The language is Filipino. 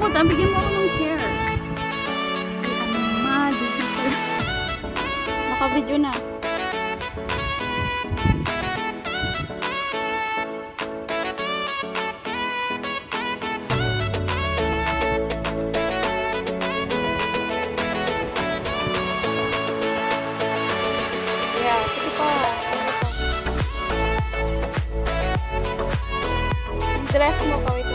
mo, dami bigyan mo ako ng hair. Ay, ano na. Yeah, pa. Dress mo, pa ito.